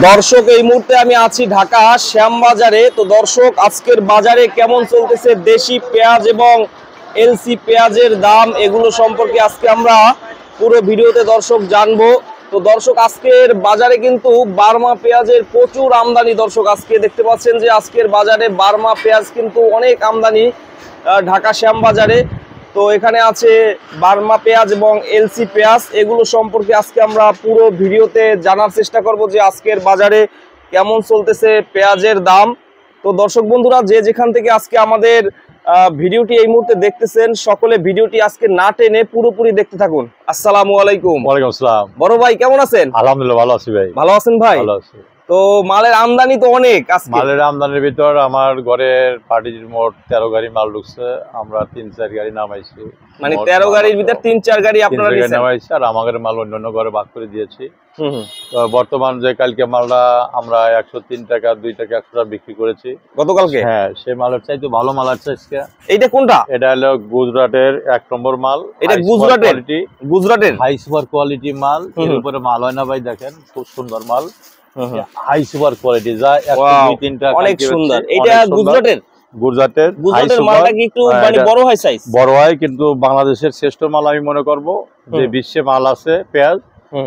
দর্শক, এই মুহূর্তে আমি আছি ঢাকা শ্যামবাজারে। তো দর্শক, আজকের বাজারে কেমন চলতেছে দেশি পেঁয়াজ এবং এলসি পেঁয়াজের দাম, এগুলো সম্পর্কে আজকে আমরা পুরো ভিডিওতে দর্শক জানব। তো দর্শক, আজকের বাজারে কিন্তু বার্মা পেঁয়াজের প্রচুর আমদানি। দর্শক, আজকে দেখতে পাচ্ছেন যে আজকের বাজারে বার্মা পেঁয়াজ কিন্তু অনেক আমদানি ঢাকা শ্যামবাজারে। তো এখানে আছে বার্মা পেঁয়াজ এবং এলসি পেঁয়াজ। এগুলো সম্পর্কে আজকে আমরা পুরো ভিডিওতে জানার চেষ্টা করব যে আজকের বাজারে কেমন চলতেছে পেঁয়াজের দাম। তো দর্শক বন্ধুরা যে যেখান থেকে আজকে আমাদের ভিডিওটি এই মুহূর্তে দেখতেছেন সকলে ভিডিওটি আজকে না টেনে পুরোপুরি দেখতে থাকুন। আসসালামু আলাইকুম। ওয়ালাইকুম আসসালাম। বড় ভাই কেমন আছেন? আলহামদুলিল্লাহ ভালো আছি ভাই। ভালো আছেন ভাই? ভালো আছি। তো মালের আমদানি তো অনেক মালের আমদানির ভিতর আমার ঘরের পার্টির মোট তেরো গাড়ি মাল ঢুকছে আমরা তিন চার গাড়ি নামাইছি। মানে তেরো গাড়ির ভিতর তিন চার গাড়ি আপনারা নামাইছি আর আমাদের মাল অন্য অন্য ঘরে ভাগ করে দিয়েছি। তো বর্তমান যে কালকে মালটা আমরা একশো তিন টাকা দুই টাকা একশো টাকা বিক্রি করেছি। গতকালকে? হ্যাঁ সেই মালের চাইতে ভালো মাল আছে আজকে। এইটা কোনটা? এটা হলো গুজরাটের এক নম্বর মাল। এটা গুজরাটের? গুজরাটের? হাই সুপার কোয়ালিটি মাল। এর উপরে মাল হয় না ভাই দেখেন খুব সুন্দর মাল। হাই সুপার কোয়ালিটি যা দুই তিনটা অনেক সুন্দর। এটা গুজরাটের? গুজরাটের গুজরাটের মালটা কি একটু হ্যাঁ, মানে বড় হয় সাইজ বড় হয় কিন্তু বাংলাদেশের শ্রেষ্ঠ মাল আমি মনে করব যে বিশ্বে মাল আছে পেঁয়াজ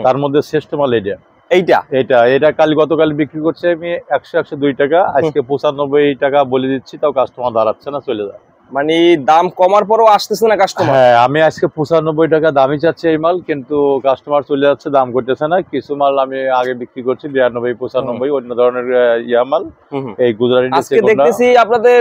তার মধ্যে শ্রেষ্ঠ মাল এটা এইটা? এটা এটা কাল গতকাল বিক্রি করছে আমি একশো একশো দুই টাকা আজকে পঁচানব্বই টাকা বলে দিচ্ছি তাও কাস্টমার দাঁড়াচ্ছে না চলে যায়। মানে দাম কমার পরও আসতেছে না কাস্টমার হ্যাঁ আমি আজকে পঁচানব্বই টাকা দামই চাচ্ছি এই মাল কিন্তু কাস্টমার চলে যাচ্ছে দাম করতেছে না। কিছু মাল আমি আগে বিক্রি করছি বিরানব্বই পঁচানব্বই অন্য ধরনের ইয়া মাল। এই গুজরাটি আজকে দেখতেছি আপনাদের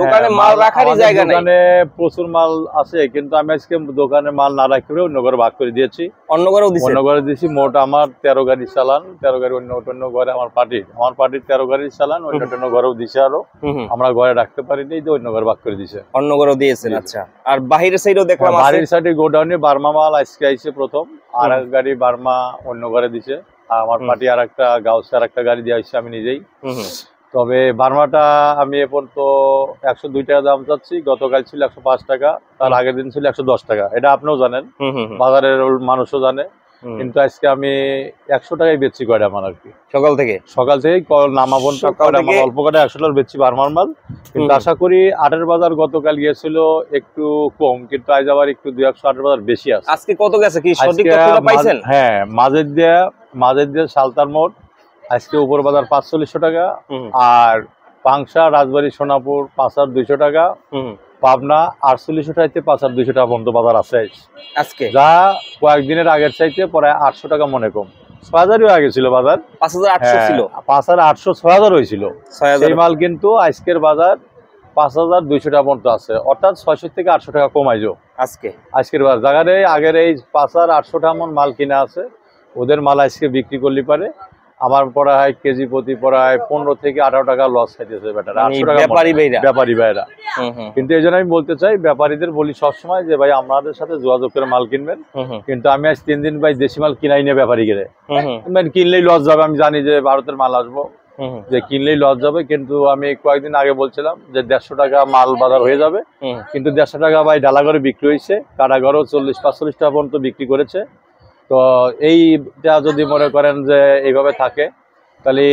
দোকানে হ্যাঁ, মাল রাখারই জায়গা নাই। দোকানে প্রচুর মাল আছে কিন্তু আমি আজকে দোকানে মাল না রাখি অন্য ঘরে ভাগ করে দিয়েছি। অন্য করেও দিছে? অন্য ঘরে দিয়েছি মোট আমার তেরো গাড়ি চালান তেরো গাড়ি অন্য অন্য ঘরে আমার পার্টির আমার পার্টির তেরো গাড়ি চালান অন্য অন্য ঘরেও দিছে আরও। আমরা ঘরে রাখতে পারিনি যে অন্য ঘরে ভাগ করে দিছে। অন্য করেও দিয়েছেন আচ্ছা। আর বাহিরের সাইডেও দেখলাম আছে বাড়ির সাইডে গোডাউনে বার্মা মাল আজকে আইছে প্রথম। আর এক গাড়ি বার্মা অন্য ঘরে দিছে। আর আমার পার্টি আর একটা গাউসে আর একটা গাড়ি দিয়ে আসছে আমি নিজেই। তবে বার্মাটা আমি এখন তো একশো দুই টাকা দাম চাচ্ছি। গতকাল ছিল একশো পাঁচ টাকা তার আগের দিন ছিল একশো দশ টাকা। এটা আপনিও জানেন। বাজারের মানুষও জানে। কিন্তু আজকে আমি একশো টাকায় বেচছি কয়টা আমার আর কি। সকাল থেকে? সকাল থেকে? নামাবন অল্প কটা একশো টাকা বেচছি বার্মার মাল। কিন্তু আশা করি আটের বাজার গতকাল গিয়েছিল একটু কম কিন্তু আজ আবার একটু দুই একশো আটের বাজার বেশি আছে। আজকে কত গেছে কি? সঠিক পাইছেন? হ্যাঁ মাঝের দিয়ে মাঝের দিয়ে সালতার মোড় আজকে উপর বাজার পাঁচচল্লিশশো টাকা আর পাংশা রাজবাড়ী সোনাপুর পাঁচ হাজার দুইশো টাকা। পাবনা আটচল্লিশশো টাকাতে পাঁচ হাজার দুইশো টাকা পর্যন্ত বাজার আছে। আজকে? যা কয়েকদিনের আগের চাইতে প্রায় আটশো টাকা মনে কম। ছয় আগে ছিল বাজার। পাঁচ হাজার আটশো হ্যাঁ, ছিল। পাঁচ হাজার আটশো ছয় হাজার হয়েছিল। সেই মাল কিন্তু আজকের বাজার পাঁচ হাজার দুইশো টাকা পর্যন্ত আছে। অর্থাৎ ছয়শো থেকে আটশো টাকা কমাইছো আজকে? আজকের বাজার। জায়গারে আগের এই পাঁচ হাজার আটশো টাকা মন মাল কিনা আছে ওদের মাল আজকে বিক্রি করলে পারে। আমার পড়া হয় কেজি প্রতি পড়ায় পনেরো থেকে আঠারো টাকা লস খাইতেছে মানে। ব্যাপারী ভাইরা। কিন্তু এই আমি বলতে চাই ব্যাপারীদের বলি সবসময় যে ভাই আমাদের সাথে যোগাযোগ করে মাল কিনবেন। কিন্তু আমি আজ তিন দিন ভাই দেশি মাল কিনাই নিয়ে ব্যাপারী গেলে। মানে কিনলেই লস যাবে আমি জানি যে ভারতের মাল আসব। যে কিনলেই লস যাবে কিন্তু আমি কয়েকদিন আগে বলছিলাম যে দেড়শো টাকা মাল বাজার হয়ে যাবে। কিন্তু দেড়শো টাকা ভাই ডালাঘরে বিক্রি হয়েছে কারাগরও চল্লিশ পাঁচচল্লিশ টাকা পর্যন্ত বিক্রি করেছে। তো এইটা যদি মনে করেন যে এইভাবে থাকে তাহলে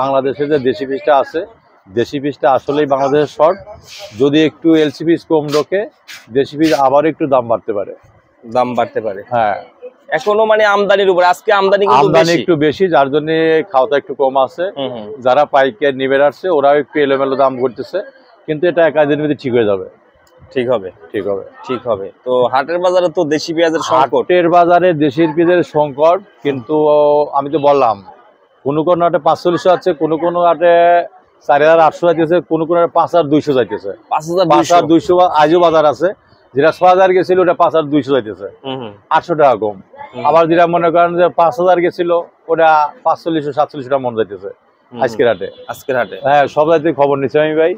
বাংলাদেশে যে দেশি পিসটা আছে দেশি পিসটা আসলেই বাংলাদেশের শর্ট। যদি একটু এলসি পিস কম ঢোকে দেশি পিস আবার একটু দাম বাড়তে পারে। দাম বাড়তে পারে। হ্যাঁ। এখনও মানে আমদানির উপর আজকে আমদানি আমদানি একটু বেশি যার জন্য খাওয়াটা একটু কম আছে। যারা পাইকার নিবে আসছে ওরাও একটু এলোমেলো দাম করতেছে কিন্তু এটা এক দিনের মধ্যে ঠিক হয়ে যাবে। ঠিক হবে ঠিক হবে ঠিক হবে। তো হাটের বাজারে তো দেশি পেঁয়াজের সংকট। হাটের বাজারে দেশের পিজের সংকট কিন্তু আমি তো বললাম কোনো কোনো হাটে পাঁচচল্লিশশো আছে কোনো কোনো হাটে চার হাজার আটশো যাইতেছে কোনো কোনো হাটে পাঁচ হাজার দুইশো যাইতেছে। পাঁচ হাজার পাঁচ হাজার দুইশো আজও বাজার আছে যেটা ছ হাজার গেছিল ওটা পাঁচ হাজার দুইশো যাইতেছে। আটশো টাকা কম। আবার যেটা মনে করেন যে পাঁচ হাজার গেছিল ওটা পাঁচচল্লিশশো সাতচল্লিশশো টাকা মন যাইতেছে। আজকের হাটে। আজকের হাটে। হ্যাঁ সব জায়গাতে খবর নিচ্ছি আমি ভাই।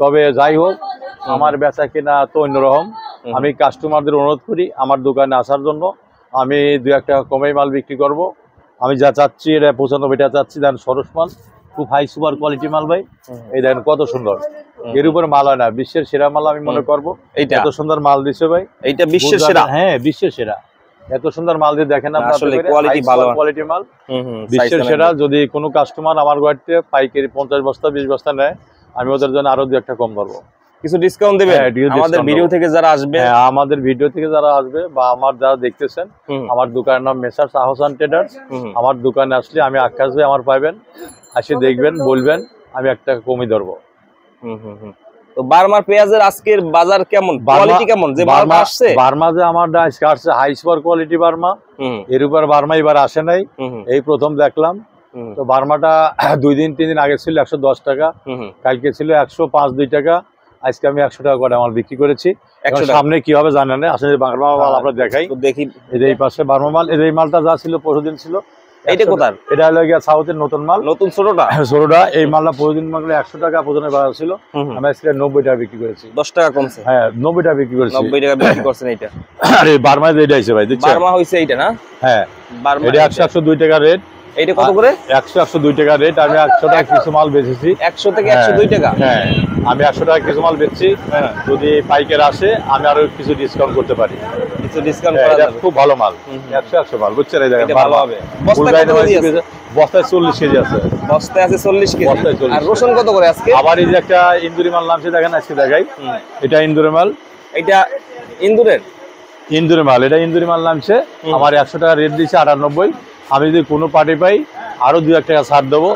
তবে যাই হোক আমার বেচা কেনা তো অন্যরকম। আমি কাস্টমারদের অনুরোধ করি আমার দোকানে আসার জন্য। আমি দু এক টাকা কমেই মাল বিক্রি করব। আমি যা চাচ্ছি এটা পঁচানব্বই টাকা চাচ্ছি দেন সরস মাল। খুব হাই সুপার কোয়ালিটি মাল ভাই। এই দেখেন কত সুন্দর। এর উপরে মাল হয় না বিশ্বের সেরা মাল আমি মনে করব। এত সুন্দর মাল দিচ্ছে ভাই। এইটা বিশ্বের সেরা। হ্যাঁ বিশ্বের সেরা। এত সুন্দর মাল দিয়ে দেখেন আসলে ভালো। কোয়ালিটি মাল। বিশ্বের সেরা যদি কোনো কাস্টমার আমার গাড়িতে পাইকারি পঞ্চাশ বস্তা বিশ বস্তা নেয় আমি ওদের জন্য আরও দু একটা কম ধরবো। কিছু ডিসকাউন্ট দেবে হ্যাঁ, আমাদের ভিডিও থেকে যারা আসবে হ্যাঁ আমাদের ভিডিও থেকে যারা আসবে বা আমার যারা দেখতেছেন আমার দোকানের নাম মেসার্স আহসান ট্রেডার্স। আমার দোকানে আসলে আমি আকাশ ভাই আমার পাইবেন আসে দেখবেন বলবেন আমি একটা কমই ধরবো। হুম, হুম, হুম। তো বার্মার পেঁয়াজের আজকের বাজার কেমন? কোয়ালিটি কেমন? যে বার্মা আসছে? বার্মা যে আমার আসছে হাই সুপার কোয়ালিটি বার্মা। এর উপর বার্মা এবার আসে নাই। এই প্রথম দেখলাম। তো বার্মাটা দুই দিন তিন দিন আগে ছিল একশো দশ টাকা। কালকে ছিল একশো পাঁচ দুই টাকা। আজকে আমি একশো টাকা করে আমার বিক্রি করেছি। 100 এখন সামনে কি হবে জানেন আসলে বার্মা মাল আমরা দেখাই। দেখি। এই পাশে বার্মা মাল এই মালটা যা ছিল পরশুদিন ছিল এইটা 100 কোথার? এটা হলো গিয়া সাউথের নতুন মাল। নতুন ছোটটা ষোলোটা এই মালটা প্রতিদিন একশো টাকা প্রথমে বাজার ছিল। হুম, হুম। আমি আজকে নব্বই টাকা বিক্রি করেছি। দশ টাকা কমছে। হ্যাঁ নব্বই টাকা বিক্রি করেছি। নব্বই টাকা বিক্রি করছেন আরে এটা হয়েছে ভাই দেখছেন? বার্মা হয়েছে এইটা না? হ্যাঁ বার্মা এটা একশো একশো দুই টাকা রেট। এইটা কত করে? একশো একশো দুই টাকা রেট আমি একশো টাকা কিছু মাল বেচেছি। একশো থেকে একশো দুই টাকা? হ্যাঁ। আমি একশো টাকা কিছু মাল বেচছি। হ্যাঁ। যদি পাইকার আসে আমি আরও কিছু ডিসকাউন্ট করতে পারি। কিছু ডিসকাউন্ট হ্যাঁ, করা যাবে। খুব ভালো মাল। হুম, হুম। একশো একশো মাল। বুঝছেন? এই জায়গায় এটা ভালো হবে। বস্তা কত আছে? বস্তায় চল্লিশ কেজি আছে। বস্তায় আছে চল্লিশ কেজি? বস্তায় 40 আর রসুন কত করে আজকে? আবার এই যে একটা ইন্দুরি মাল নামছে দেখেন আজকে দেখাই। এটা ইন্দুরি মাল। এইটা ইন্দুরের? ইন্দুরি মাল। এটা ইন্দুরি মাল নামছে। আমার একশো টাকা রেট দিচ্ছে আটানব্বই। আমি যদি কোনো পার্টি পাই আরও দু এক টাকা ছাড় দেবো।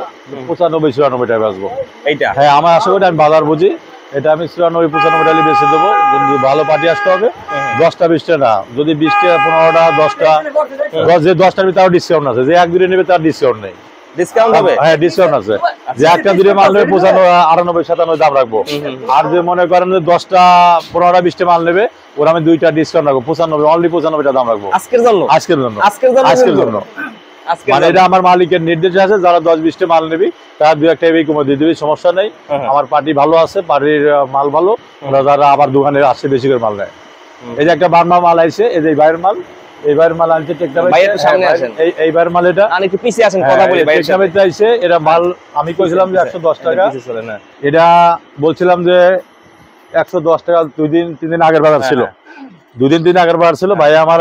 পঁচানব্বই চুরানব্বই টাকা বেচবো। এইটা? হ্যাঁ আমার আশা করি আমি বাজার বুঝি। এটা আমি চুরানব্বই পঁচানব্বই টাকা বেচে দেবো। যদি ভালো পার্টি আসতে হবে দশটা বিশটা না। যদি বিশটা পনেরোটা দশটা দশ যে দশটার ভিতরে ডিসকাউন্ট আছে। যে এক দুটো নেবে তার ডিসকাউন্ট নেই। ডিসকাউন্ট হবে? হ্যাঁ ডিসকাউন্ট আছে। যে একটা মাল নেবে পঁচানব্বই আটানব্বই সাতানব্বই দাম রাখব। আর যে মনে করেন যে দশটা পনেরোটা বিশটা মাল নেবে ওরা আমি দুইটা ডিসকাউন্ট রাখব। পঁচানব্বই অনলি পঁচানব্বই টাকা দাম রাখব। আজকের জন্য? আজকের জন্য। আজকের জন্য আজকের জন্য। মানে এটা আমার মালিকের নির্দেশ আছে যারা দশ বিশটা মাল নেবি তারা দু একটা এবার কমে দিয়ে দিবি সমস্যা নেই। হ্যাঁ, হ্যাঁ। আমার পার্টি ভালো আছে পার্টির মাল ভালো যারা আবার দোকানে আসছে বেশি করে মাল নেয়। এই যে একটা বার্মা মাল আইছে এই যে বাইরের মাল আনছে পিছিয়ে কথা বলি আমি কইছিলাম যে একশো দশ টাকা। এটা বলছিলাম যে একশো দশ টাকা দুই দিন তিন দিন আগের বাজার ছিল। দুই দিন আগের বাজার ছিল ভাই আমার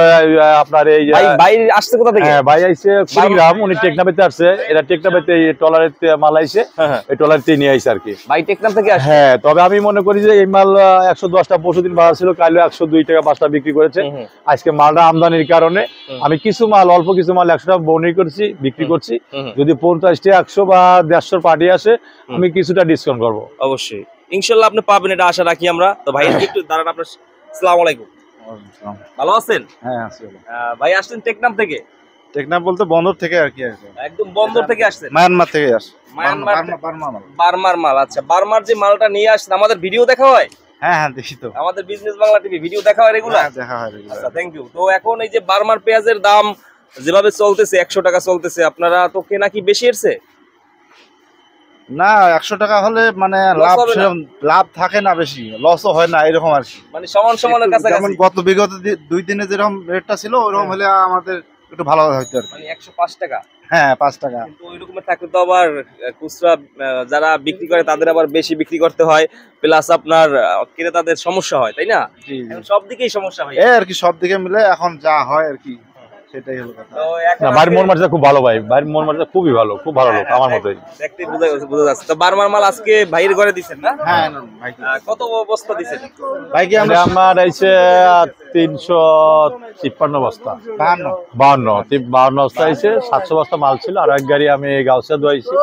আপনার এই ভাই ভাই আসছে কোথা থেকে? হ্যাঁ ভাই আইছে কুড়িগ্রাম উনি টেকনাবেতে আসছে। এটা টেকনাবেতে এই টলারের মাল আইছে। হ্যাঁ, হ্যাঁ। এই টলার নিয়ে আইছে আর কি। ভাই টেকনাম থেকে আসছে? হ্যাঁ তবে আমি মনে করি যে এই মাল একশো দশটা পরশু দিন বাজার ছিল কালও একশো দুই টাকা পাঁচটা বিক্রি করেছে। আজকে মালটা আমদানির কারণে আমি কিছু মাল অল্প কিছু মাল একশো টাকা বনি করছি বিক্রি করছি। যদি পঞ্চাশটি একশো বা দেড়শোর পার্টি আসে আমি কিছুটা ডিসকাউন্ট করব। অবশ্যই। ইনশাল্লাহ আপনি পাবেন এটা আশা রাখি আমরা। তো ভাই একটু দাঁড়ান আপনার সালাম আলাইকুম। ভালো আছেন? হ্যাঁ আছে ভাই আসছেন টেকনাম থেকে? টেকনাফ বলতে বন্দর থেকে আর কি একদম বন্দর থেকে আসছেন? মায়ানমার থেকে আসে মায়ানমার মাল। বার্মার মাল আচ্ছা। বার্মার যে মালটা নিয়ে আসছেন আমাদের ভিডিও দেখা হয়? হ্যাঁ হ্যাঁ দেখি তো। আমাদের বিজনেস বাংলা টিভি ভিডিও দেখা হয় রেগুলার হ্যাঁ, দেখা হয় আচ্ছা থ্যাংক ইউ তো এখন এই যে বার্মার পেঁয়াজের দাম যেভাবে চলতেছে একশো টাকা চলতেছে আপনারা তো কেনা কি বেশি এসছে না একশো টাকা হলে মানে লাভ সেরকম লাভ থাকে না বেশি লসও হয় না এরকম আর কি। মানে সমান সমানের একটু যেমন গত বিগত দুই দিনে যেরকম রেটটা ছিল ওইরকম হলে আমাদের একটু ভালো হইতো আর কি। মানে একশো পাঁচ টাকা। হ্যাঁ পাঁচ টাকা। কিন্তু ওই রকমের থাকলে তো আবার খুচরা যারা বিক্রি করে তাদের আবার বেশি বিক্রি করতে হয় প্লাস আপনার ক্রেতাদের সমস্যা হয় তাই না? সব দিকেই সমস্যা এই আর কি সব দিকে মিলে এখন যা হয় আর কি। সেটাই হলো কথা। না ভাইয়ের আজকে খুব ভালো ভাই। ভাইয়ের মার্জিটা খুবই ভালো খুব ভালো লোক আমার মতোই। দেখতে বোঝা যাচ্ছে বোঝা যাচ্ছে। তো বারবার মাল আজকে ভাইয়ের ঘরে দিচ্ছেন না? হ্যাঁ ভাই কত বস্তা দিচ্ছেন ভাই কি আমরা আমার আইছে তিনশো তিপ্পান্ন বস্তা। আইছে সাতশো বস্তা মাল ছিল আর এক গাড়ি আমি গাউসে দোয়াইছি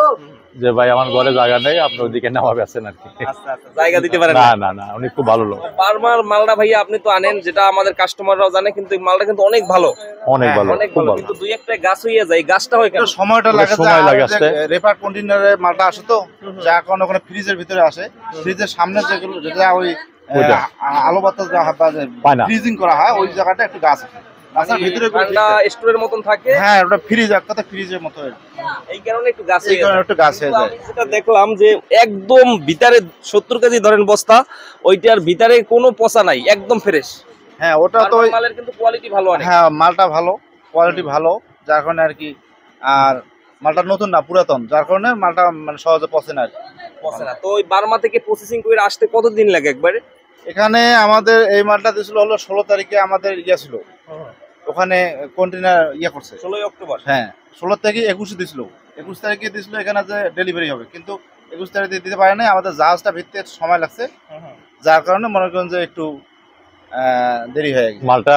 যে ভাই আমার ঘরে জায়গা নেই আপনি ওইদিকে নেওয়া বেছেন আর কি। আচ্ছা আচ্ছা জায়গা দিতে পারেন না? না না উনি খুব ভালো লোক। বারবার মালটা ভাইয়া আপনি তো আনেন যেটা আমাদের কাস্টমাররাও জানে কিন্তু মালটা কিন্তু অনেক ভালো। অনেক হ্যাঁ, ভালো খুব ভালো। কিন্তু দুই একটা গাছ হইয়া যায় গাছটা হয় কেন? সময়টা লাগে সময় লাগে আসতে। রেপার কন্টেনারে মালটা আসে তো যা কারণে ওখানে ফ্রিজের ভিতরে আসে। ফ্রিজের সামনে যেগুলো যেটা ওই। আলো বাতাস। ফ্রিজিং করা হয় ওই জায়গাটা একটু গাছ আছে। তাছাড়া মানে ভিতরে ঠান্ডা স্টোরের মতন থাকে? হ্যাঁ ওটা ফ্রিজ এক কথা ফ্রিজের মতো এই কারণে একটু গাছ এই কারণে যায়। একটু গাছ যায়। আমি দেখলাম যে একদম ভিতরে কেজি ধরেন বস্তা ওইটার ভিতরে কোনো পচা নাই একদম ফ্রেশ হ্যাঁ ওটা তো মালের কিন্তু কোয়ালিটি ভালো অনেক। হ্যাঁ মালটা ভালো কোয়ালিটি ভালো যার কারণে আর কি আর মালটা নতুন না পুরাতন যার কারণে মালটা মানে সহজে পচে না। পচে না। তো ওই বার্মা থেকে প্রসেসিং করে আসতে কতদিন লাগে একবারে? এখানে আমাদের এই মালটা দিয়েছিল হলো ষোলো তারিখে আমাদের ইয়ে ছিল। ওখানে কন্টেনার ইয়ে করছে। ষোলোই অক্টোবর? হ্যাঁ ষোলো তারিখে একুশে দিছিল। একুশ তারিখে দিছিল এখানে যে ডেলিভারি হবে। কিন্তু একুশ তারিখে দিতে পারে নাই। আমাদের জাহাজটা ভিত্তিক সময় লাগছে। যার কারণে মনে করেন যে একটু দেরি হয়ে গেছে। মালটা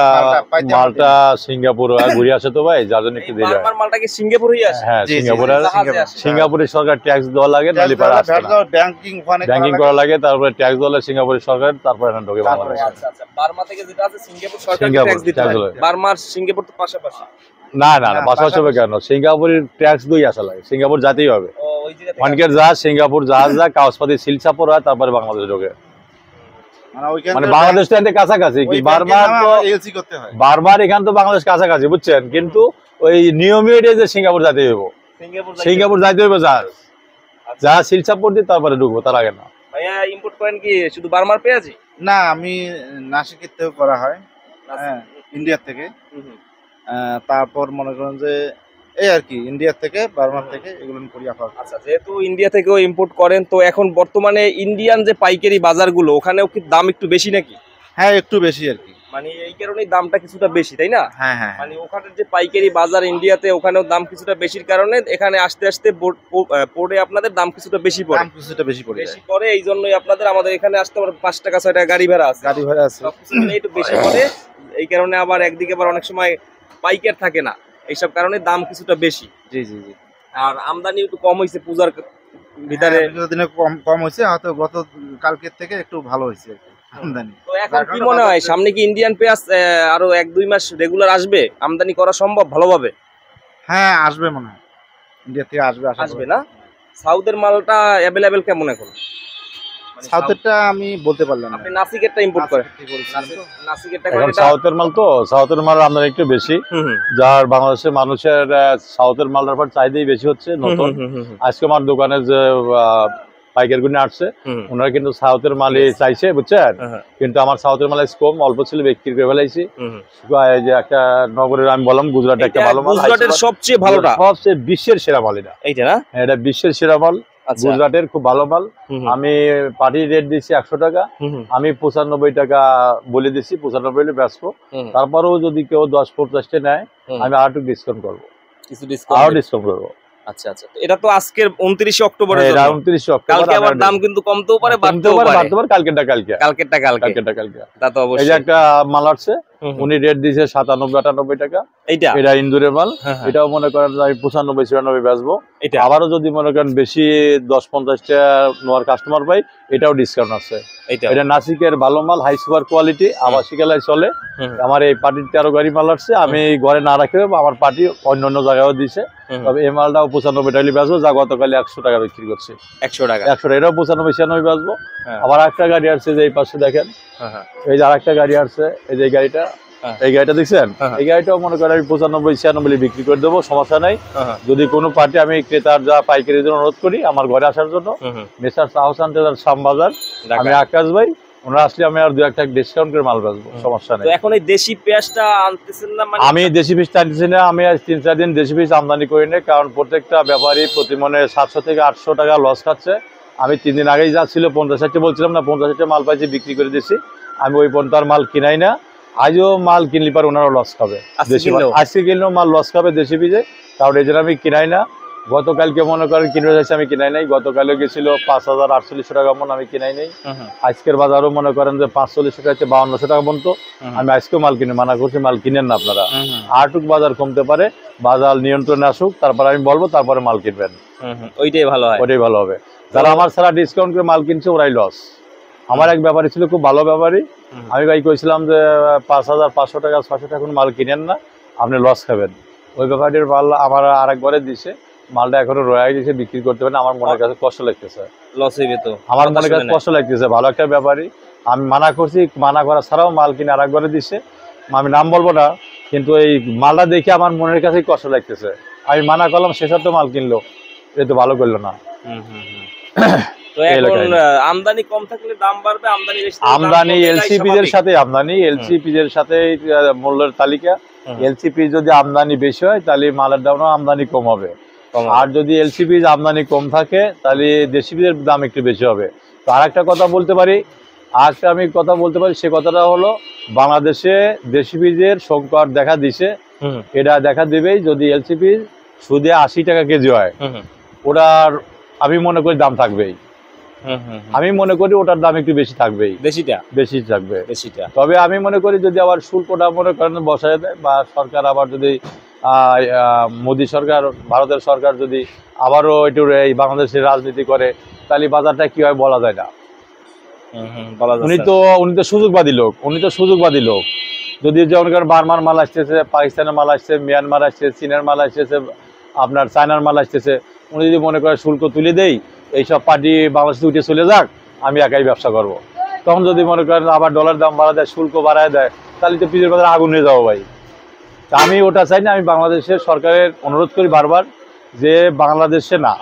মালটা সিঙ্গাপুর ঘুরে আসে তো ভাই যার জন্য একটু দেরি হয়। মালটা কি সিঙ্গাপুর হয়ে আসে। হ্যাঁ। সিঙ্গাপুরের সরকার ট্যাক্স দেওয়া লাগে নাহলে পারে আসে ব্যাংকিং ওখানে ব্যাংকিং করা লাগে তারপরে ট্যাক্স দেওয়া লাগে সিঙ্গাপুরের সরকার তারপরে এখানে ঢোকে বাংলাদেশ। আচ্ছা আচ্ছা। বার্মা থেকে যেটা আছে সিঙ্গাপুর সরকার সিঙ্গাপুর, ট্যাক্স দিতে হয় বার্মার সিঙ্গাপুর তো পাশাপাশি। না না না পাশাপাশি হবে কেন? সিঙ্গাপুরের ট্যাক্স দুই আসা লাগে। সিঙ্গাপুর যেতেই হবে। অনেকের জাহাজ সিঙ্গাপুর জাহাজ যায় কাগজপাতি সিল চাপড় হয় তারপরে বাংলাদেশ ঢোকে। মানে মানে বাংলাদেশ তো কাছাকাছি বারবার তো এলসি করতে হয়। বারবার এখান তো বাংলাদেশ কাছাকাছি বুঝছেন? কিন্তু ওই নিয়মে যে সিঙ্গাপুর যাতে হইব। সিঙ্গাপুর যাইতে- হইব সিল দিয়ে তারপরে ঢুকবো তার আগে না। ভাইয়া ইম্পোর্ট করেন কি? শুধু বার্মার পেঁয়াজি? না আমি নাসিকের থেকেও করা হয়। হ্যাঁ ইন্ডিয়ার থেকে। আহ, তারপর মনে করেন যে এই আর কি ইন্ডিয়ার থেকে বার্মার থেকে এগুলো করি আপাতত আচ্ছা যেহেতু ইন্ডিয়া থেকেও ইম্পোর্ট করেন তো এখন বর্তমানে ইন্ডিয়ান যে পাইকারি বাজারগুলো ওখানেও কি দাম একটু বেশি নাকি? হ্যাঁ একটু বেশি আর কি। মানে এই কারণেই দামটা কিছুটা বেশি তাই না? হ্যাঁ হ্যাঁ মানে ওখানের যে পাইকারি বাজার ইন্ডিয়াতে ওখানেও দাম কিছুটা বেশির কারণে এখানে আসতে আসতে পোর্টে আপনাদের দাম কিছুটা বেশি পড়ে। দাম কিছুটা বেশি পড়ে বেশি পড়ে এই জন্যই আপনাদের আমাদের এখানে আসতে আবার পাঁচ টাকা ছয় টাকা গাড়ি ভাড়া আছে। গাড়ি ভাড়া আছে। একটু বেশি পড়ে এই কারণে আবার একদিকে আবার অনেক সময় পাইকার থাকে না। এইসব কারণে দাম কিছুটা বেশি। জি জি জি। আর আমদানি একটু কম হয়েছে পূজার ভিতরে। হ্যাঁ, দিনে কম কম হয়েছে হয়তো গত কালকের থেকে একটু ভালো হয়েছে আমদানি। তো এখন কি মনে হয় সামনে কি ইন্ডিয়ান পেঁয়াজ আরও এক দুই মাস রেগুলার আসবে? আমদানি করা সম্ভব ভালোভাবে? হ্যাঁ আসবে মনে হয়। ইন্ডিয়া থেকে আসবে আসবে না? সাউথের মালটা অ্যাভেলেবেল কেমন এখন? সাউথেরটা আমি বলতে পারলাম না। আপনি নাসিকেরটা ইম্পোর্ট করেন। নাসিকেরটা এখন সাউথের মাল তো সাউথের মাল আমদানি একটু বেশি। যার বাংলাদেশের মানুষের সাউথের মালটার পর চাহিদাই বেশি হচ্ছে নতুন। আজকে আমার দোকানে যে পাইকার আসছে। ওনারা কিন্তু সাউথের মালই চাইছে বুঝছেন? হ্যাঁ, কিন্তু আমার সাউথের মাল কম অল্প ছিল বিক্রি করে ফেলাইছি। যে একটা নগরের আমি বললাম গুজরাট একটা ভালো মাল গুজরাটের সবচেয়ে ভালোটা? সবচেয়ে বিশ্বের সেরা মাল এটা। এইটা না? এটা বিশ্বের সেরা মাল। গুজরাটের খুব ভালো মাল। আমি পার্টি রেট দিচ্ছি একশো টাকা। আমি পঁচানব্বই টাকা বলে দিচ্ছি পঁচানব্বই বেচবো তারপরেও যদি কেউ দশ পঞ্চাশটা নেয় আমি আর ডিসকাউন্ট করব। কিছু আরও ডিসকাউন্ট করব। আচ্ছা আচ্ছা। এটা তো আজকের উনত্রিশে অক্টোবরের উনত্রিশে অক্টোবর কালকে আবার দাম কিন্তু কমতেও পারে বাড়তেও কালকে। কালকেরটা কালকে। কালকেটা কালকে। তা তো অবশ্যই। একটা মাল আসছে। উনি রেট দিয়েছে সাতানব্বই আটানব্বই টাকা। এইটা? এটা ইন্দুরের মাল। হ্যাঁ, হ্যাঁ। এটাও মনে করেন আমি পঁচানব্বই ছিয়ানব্বই বেচবো। এটা আবারও যদি মনে করেন বেশি দশ পঞ্চাশটা নেওয়ার কাস্টমার পাই এটাও ডিসকাউন্ট আছে। এটা নাসিকের ভালো মাল হাই সুপার কোয়ালিটি আবাসিক এলাকায় চলে। আমার এই পার্টির তেরো গাড়ি মাল আসছে আমি ঘরে না রাখে আমার পার্টি অন্য অন্য জায়গায়ও দিছে। তবে এই মালটাও পঁচানব্বই টাকা বেচবো যা গতকাল একশো টাকা বিক্রি করছে। একশো টাকা? একশো টাকা এটাও পঁচানব্বই ছিয়ানব্বই বেচবো। হ্যাঁ। আবার একটা গাড়ি আসছে যে এই পাশে দেখেন। এই যে আরেকটা গাড়ি আসছে এই যে গাড়িটা। এই গাড়িটা দেখছেন হ্যাঁ, হ্যাঁ। এই গাড়িটাও মনে করেন আমি পঁচানব্বই ছিয়ানব্বই বিক্রি করে দেবো সমস্যা নাই হ্যাঁ, হ্যাঁ। যদি কোনো পার্টি আমি ক্রেতার যা পাইকারি জন্য অনুরোধ করি আমার ঘরে আসার জন্য। মেসার সাহসান টেলার শ্যামবাজার। আমি আকাশ ভাই ওনারা আসলে আমি আর দু একটা ডিসকাউন্ট করে মাল বেচবো সমস্যা নেই এখন এই দেশি পেঁয়াজটা আনতেছেন না মানে আমি দেশি পিস টানতেছি না আমি আজ তিন চার দিন দেশি পিস আমদানি করি না কারণ প্রত্যেকটা ব্যাপারী প্রতি মনে সাতশো থেকে আটশো টাকা লস খাচ্ছে আমি তিন দিন আগেই যা ছিল পঞ্চাশ ষাটটা বলছিলাম না পঞ্চাশ ষাটটা মাল পাইছি বিক্রি করে দিচ্ছি আমি ওই পর্যন্ত আর মাল কিনাই না আজও মাল কিনলে পারে ওনারও লস খাবে। দেশি কিনলেও? আজকে কিনলেও মাল লস খাবে দেশি পিজে কারণ এই আমি কিনাই না। গতকালকে মনে করেন কিনে যাচ্ছে আমি কিনাই নাই। গতকালও গেছিল পাঁচ হাজার আটচল্লিশশো টাকা মন আমি কিনাই নাই। আজকের বাজারও মনে করেন যে পাঁচচল্লিশশো টাকা হচ্ছে বাউন্নশো টাকা পর্যন্ত হুম। আমি আজকেও মাল কিনে মানা করছি মাল কিনেন না আপনারা। আটুক বাজার কমতে পারে বাজার নিয়ন্ত্রণে আসুক তারপর আমি বলব তারপরে মাল কিনবেন। ওইটাই ভালো হয়। ওটাই ভালো হবে। যারা আমার সারা ডিসকাউন্ট করে মাল কিনছে ওরাই লস আমার এক ব্যাপারী ছিল খুব ভালো ব্যাপারী। আমি ভাই কইছিলাম যে পাঁচ হাজার পাঁচশো টাকা ছশো টাকা কোনো মাল কিনেন না আপনি লস খাবেন। ওই ব্যাপারটির মাল আমার আরেকবারে দিছে মালটা এখনও রয়ে গেছে বিক্রি করতে পারেন আমার মনের কাছে কষ্ট লাগতেছে। লস হইবে তো? আমার কথা মনে কাছে কষ্ট লাগতেছে ভালো একটা ব্যাপারই আমি মানা করছি মানা করা ছাড়াও মাল কিনে আরেকবারে দিছে। আমি নাম বলব না কিন্তু এই মালটা দেখে আমার মনের কাছেই কষ্ট লাগতেছে। আমি মানা করলাম শেষত তো মাল কিনলো এটা তো ভালো করল না। হুম হুম হুম। তো এখন আমদানি কম থাকলে দাম বাড়বে আমদানি বেশি থাকলে দাম আমদানি কমবে, এলসিপি এর সাথে আমদানি এলসিপি এর সাথে মূল্যের তালিকা। এলসিপি যদি আমদানি বেশি হয় তাহলে মালের দামও আমদানি কম হবে। আর যদি এলসিপি আমদানি কম থাকে তাহলে দেশিপির দাম একটু বেশি হবে। তো আর একটা কথা বলতে পারি আজকে আমি কথা বলতে পারি সে কথাটা হলো বাংলাদেশে দেশি বীজের সংকট দেখা দিছে। এটা দেখা দেবেই যদি এলসিপি সুদে আশি টাকা কেজি হয়। ওটার আমি মনে করি দাম থাকবেই। আমি মনে করি ওটার দাম একটু বেশি থাকবেই। দেশিটা বেশি থাকবে। দেশিটা তবে আমি মনে করি যদি আবার শুল্কটা মনে করেন বসায় দেয় বা সরকার আবার যদি মোদী সরকার ভারতের সরকার যদি আবারও একটু এই বাংলাদেশের রাজনীতি করে তাহলে বাজারটা কি হয় বলা যায় না। উনি তো উনি তো সুযোগবাদী লোক উনি তো সুযোগবাদী লোক। যদি যেমন করেন বার্মার মাল আসতেছে পাকিস্তানের মাল আসছে মিয়ানমার আসছে চীনের মাল আসতেছে আপনার চায়নার মাল আসতেছে উনি যদি মনে করে শুল্ক তুলে দেই এইসব পার্টি বাংলাদেশ উঠে চলে যাক আমি একাই ব্যবসা করব। তখন যদি মনে করেন আবার ডলার দাম বাড়া দেয় শুল্ক বাড়ায় দেয় তাহলে তো পিজের বাজারে আগুন হয়ে যাব ভাই তা আমি ওটা চাই না আমি বাংলাদেশের সরকারের অনুরোধ করি বারবার যে বাংলাদেশে না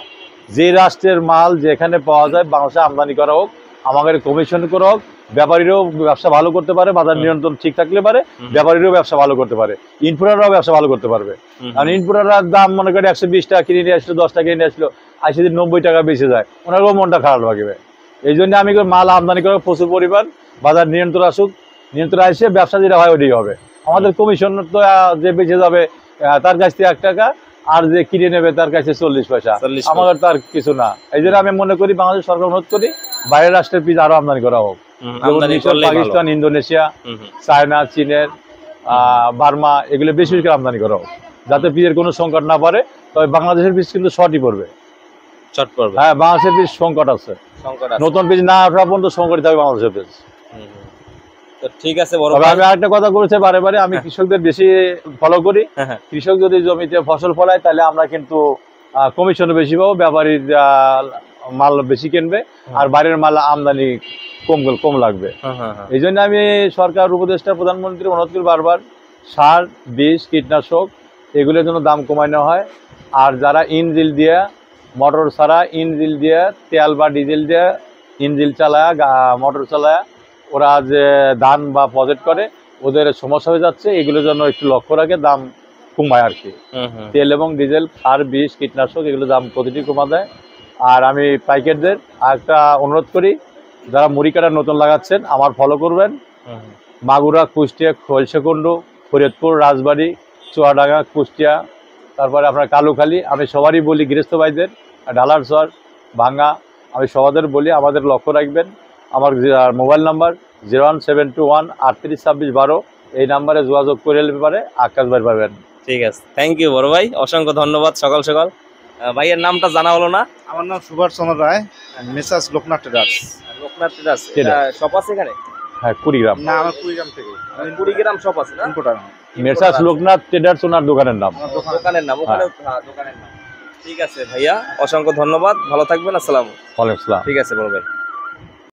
যে রাষ্ট্রের মাল যেখানে পাওয়া যায় বাংলাদেশে আমদানি করা হোক আমাদের কমিশন করা হোক ব্যাপারীরাও ব্যবসা ভালো করতে পারে বাজার নিয়ন্ত্রণ ঠিক থাকলে পারে। ব্যাপারীরাও ব্যবসা ভালো করতে পারে ইনপুটাররাও ব্যবসা ভালো করতে পারবে কারণ ইনপুটাররা দাম মনে করে একশো বিশ টাকা কিনে নিয়ে আসলো দশ টাকা কিনে নিয়ে আসলো আশি দিন নব্বই টাকা বেঁচে যায় ওনারও মনটা খারাপ লাগবে। এই জন্য আমি মাল আমদানি করে প্রচুর পরিমাণ বাজার নিয়ন্ত্রণ আসুক নিয়ন্ত্রণ আসে ব্যবসা যেটা হয় ওটাই হবে। আমাদের কমিশন তো যে বেঁচে যাবে তার কাছ থেকে এক টাকা আর যে কিনে নেবে তার কাছে চল্লিশ পয়সা। আমাদের তার কিছু না। এই জন্য আমি মনে করি বাংলাদেশ সরকার অনুরোধ করি বাইরের রাষ্ট্রের পিস আরও আমদানি করা হোক। পাকিস্তান ইন্দোনেশিয়া চায়না চীনের আহ, বার্মা এগুলো বেশি বেশি আমদানি করা হোক। যাতে বীজের কোনো সংকট না পারে তবে বাংলাদেশের বীজ কিন্তু শর্টই পড়বে। চট পড়বে হ্যাঁ বাংলাদেশের বীজ সংকট আছে। সংকট আছে। নতুন বীজ না আসা পর্যন্ত সংকট থাকবে বাংলাদেশের বীজ। হুম। তো ঠিক আছে বড় ভাই। আমি আরেকটা কথা বলেছি বারে বারে আমি কৃষকদের বেশি ফলো করি। হ্যাঁ, হ্যাঁ। কৃষক যদি জমিতে ফসল ফলায় তাহলে আমরা কিন্তু কমিশনও বেশি পাবো ব্যাপারী মাল বেশি কিনবে আর বাইরের মাল আমদানি কম কম লাগবে। হ্যাঁ, হ্যাঁ, হ্যাঁ। এই জন্য আমি সরকার উপদেষ্টা প্রধানমন্ত্রী অনুরোধ করি বারবার সার বিষ কীটনাশক এগুলোর জন্য দাম কমানো হয়। আর যারা ইনজিল দিয়ে মোটর ছাড়া ইঞ্জিল দিয়ে তেল বা ডিজেল দিয়ে ইঞ্জিল চালায় মোটর চালায় ওরা যে ধান বা প্রজেক্ট করে ওদের সমস্যা হয়ে যাচ্ছে এগুলোর জন্য একটু লক্ষ্য রাখে দাম কমায় আর কি। তেল এবং ডিজেল সার বিষ কীটনাশক এগুলো দাম প্রতিটি কমা দেয় আর আমি পাইকারদের একটা অনুরোধ করি যারা মুড়ি কাটা নতুন লাগাচ্ছেন আমার ফলো করবেন। মাগুরা কুষ্টিয়া খৈলশেকুণ্ডু ফরিদপুর রাজবাড়ি চুয়াডাঙ্গা কুষ্টিয়া তারপরে আপনার কালুখালী আমি সবারই বলি গৃহস্থ ভাইদের ডালার সর ভাঙ্গা আমি সবাদের বলি আমাদের লক্ষ্য রাখবেন। আমার mobile number zero one seven two one আটত্রিশ ছাব্বিশ বারো এই নাম্বারে যোগাযোগ করে নিতে পারে আকাশ ভাই পাবেন। ঠিক আছে। থ্যাংক ইউ বড় ভাই। অসংখ্য ধন্যবাদ সকাল সকাল। ভাইয়ের নামটা জানা হলো না? আমার নাম Subhash Chandra Roy messrs Loknath traders. Loknath traders. Shop আছে এখানে? হ্যাঁ কুড়িগ্রাম। না আমার কুড়িগ্রাম থেকে। কুড়িগ্রাম শপ আছে না? মেসার্স লোকনাথ ট্রেডার্স ওনার দোকানের নাম। দোকানের নাম ওখানে হ্যাঁ, দোকানের নাম। ঠিক আছে ভাইয়া অসংখ্য ধন্যবাদ। ভালো থাকবেন আসসালাম ওয়ালাইকুম আসসালাম। ঠিক আছে বড় ভাই।